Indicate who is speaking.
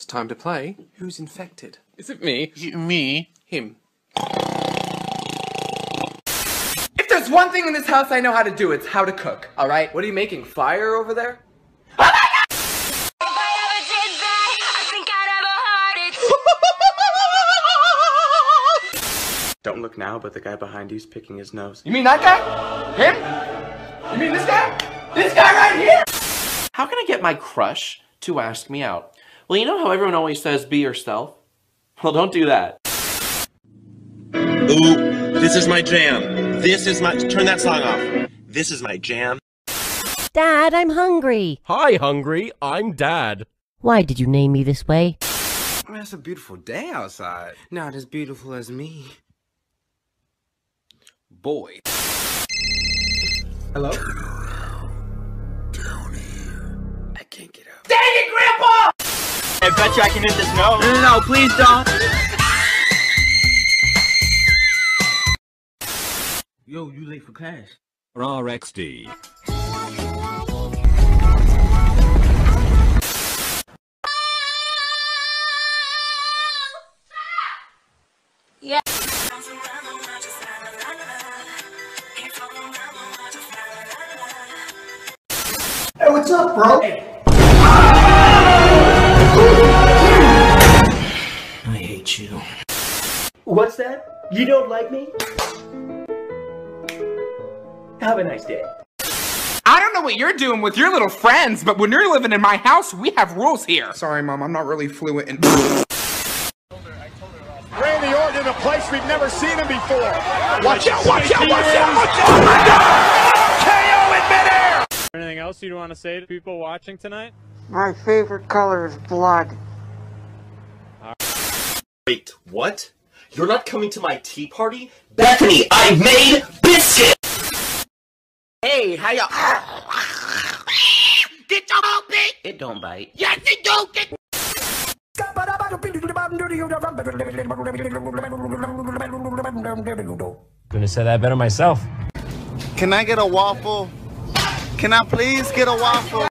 Speaker 1: It's time to play Who's Infected?
Speaker 2: Is it me?
Speaker 3: me?
Speaker 1: Him.
Speaker 4: If there's one thing in this house I know how to do, it's how to cook, alright?
Speaker 1: What are you making? Fire over there? Oh I Don't look now, but the guy behind you's picking his nose.
Speaker 4: You mean that guy? Him? You mean this guy? This guy right here?
Speaker 5: How can I get my crush to ask me out? Well, you know how everyone always says be yourself? Well, don't do that.
Speaker 6: Ooh, this is my jam. This is my. Turn that song off. This is my jam.
Speaker 7: Dad, I'm hungry.
Speaker 8: Hi, Hungry. I'm Dad.
Speaker 7: Why did you name me this way?
Speaker 1: I mean, it's a beautiful day outside. Not as beautiful as me. Boy. Hello?
Speaker 3: I bet you I can hit this note.
Speaker 4: No, no, please don't.
Speaker 3: Yo, you late for class.
Speaker 8: RXD.
Speaker 4: Hey, what's up, bro?
Speaker 3: I hate you.
Speaker 9: What's that? You don't like me? Have a nice day.
Speaker 4: I don't know what you're doing with your little friends, but when you're living in my house, we have rules here. Sorry, Mom, I'm not really fluent in.
Speaker 10: Randy Orton in a place we've never seen him before. Watch out, watch out, watch out, watch out! Oh my God! KO in midair!
Speaker 11: Anything else you'd want to say to people watching tonight?
Speaker 12: My favorite color is blood.
Speaker 6: Wait, what? You're not coming to my tea party? Bethany, I made biscuit!
Speaker 4: Hey, how y'all? Get your whole bit.
Speaker 3: It don't bite.
Speaker 4: Yes, it do. Get.
Speaker 8: Gonna say that better myself.
Speaker 10: Can I get a waffle? Can I please get a waffle?